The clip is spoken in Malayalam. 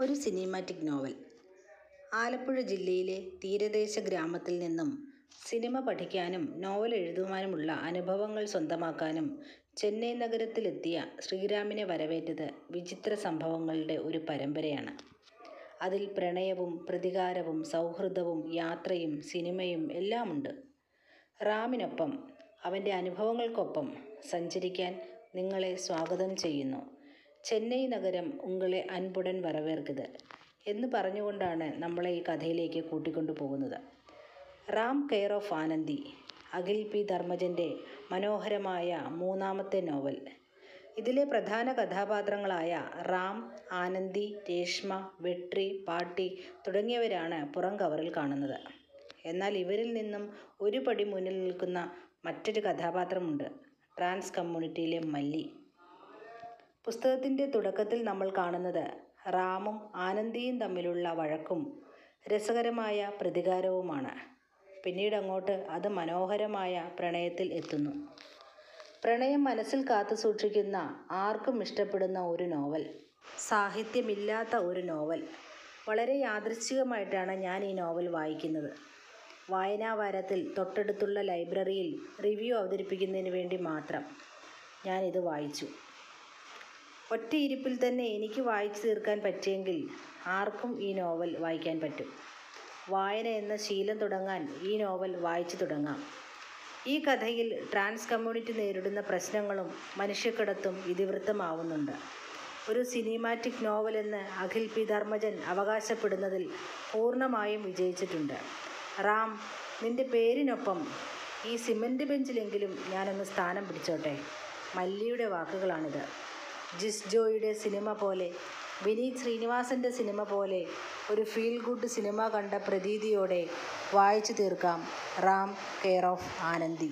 ഒരു സിനിമാറ്റിക് നോവൽ ആലപ്പുഴ ജില്ലയിലെ തീരദേശ ഗ്രാമത്തിൽ നിന്നും സിനിമ പഠിക്കാനും നോവൽ എഴുതുവാനുമുള്ള അനുഭവങ്ങൾ സ്വന്തമാക്കാനും ചെന്നൈ നഗരത്തിലെത്തിയ ശ്രീറാമിനെ വരവേറ്റത് വിചിത്ര സംഭവങ്ങളുടെ ഒരു പരമ്പരയാണ്. അതിൽ പ്രണയവും പ്രതികാരവും സൗഹൃദവും യാത്രയും സിനിമയും എല്ലാമുണ്ട്. റാമിനൊപ്പം, അവന്റെ അനുഭവങ്ങൾക്കൊപ്പം സഞ്ചരിക്കാൻ നിങ്ങളെ സ്വാഗതം ചെയ്യുന്നു. ചെന്നൈ നഗരം ഉങ്ങളെ അൻപുടൻ വരവേർക്കുത് എന്ന് പറഞ്ഞുകൊണ്ടാണ് നമ്മളെ ഈ കഥയിലേക്ക് കൂട്ടിക്കൊണ്ടു പോകുന്നത്. Ram care of Anandi Akhil P ധർമ്മജന്റെ മനോഹരമായ മൂന്നാമത്തെ നോവൽ. ഇതിലെ പ്രധാന കഥാപാത്രങ്ങളായ റാം, ആനന്ദി, രേഷ്മ, വെട്രി, പാട്ടി തുടങ്ങിയവരാണ് പുറം കവറിൽ കാണുന്നത്. എന്നാൽ ഇവരിൽ നിന്നും ഒരു പടി മുന്നിൽ നിൽക്കുന്ന മറ്റൊരു കഥാപാത്രമുണ്ട്. ട്രാൻസ് കമ്മ്യൂണിറ്റിയിലെ മല്ലി. പുസ്തകത്തിന്റെ തുടക്കത്തിൽ നമ്മൾ കാണുന്നത് റാമും ആനന്ദിയും തമ്മിലുള്ള വഴക്കും രസകരമായ പ്രതികാരവുമാണ്. പിന്നീട് അങ്ങോട്ട് അത് മനോഹരമായ പ്രണയത്തിൽ എത്തുന്നു. പ്രണയം മനസ്സിൽ കാത്തു സൂക്ഷിക്കുന്ന ആർക്കും ഇഷ്ടപ്പെടുന്ന ഒരു നോവൽ. സാഹിത്യമില്ലാത്ത ഒരു നോവൽ. വളരെ യാദൃച്ഛികമായിട്ടാണ് ഞാൻ ഈ നോവൽ വായിക്കുന്നത്. വായനാവാരത്തിൽ തൊട്ടടുത്തുള്ള ലൈബ്രറിയിൽ റിവ്യൂ അവതരിപ്പിക്കുന്നതിന് വേണ്ടി മാത്രം ഞാൻ ഇത് വായിച്ചു. ഒറ്റയിരുപ്പിൽ തന്നെ എനിക്ക് വായിച്ചു തീർക്കാൻ പറ്റിയെങ്കിൽ ആർക്കും ഈ നോവൽ വായിക്കാൻ പറ്റും. വായന എന്ന ശീലം തുടങ്ങാൻ ഈ നോവൽ വായിച്ചു തുടങ്ങാം. ഈ കഥയിൽ ട്രാൻസ് കമ്മ്യൂണിറ്റി നേരിടുന്ന പ്രശ്നങ്ങളും മനുഷ്യക്കടത്തും ഇതിവൃത്തമാവുന്നുണ്ട്. ഒരു സിനിമാറ്റിക് നോവൽ എന്ന് അഖിൽ പി ധർമ്മജൻ അവകാശപ്പെടുന്നതിൽ പൂർണമായും വിജയിച്ചിട്ടുണ്ട്. റാം, നിന്റെ പേരിനൊപ്പം ഈ സിമന്റ് ബെഞ്ചിലെങ്കിലും ഞാനൊന്ന് സ്ഥാനം പിടിച്ചോട്ടെ. മല്ലിയുടെ വാക്കുകളാണിത്. ജിസ് ജോയിയുടെ സിനിമ പോലെ, വിനീത് ശ്രീനിവാസന്റെ സിനിമ പോലെ ഒരു ഫീൽ ഗുഡ് സിനിമ കണ്ട പ്രതീതിയോടെ വായിച്ചു തീർക്കാം റാം കെയർ ഓഫ് ആനന്ദി.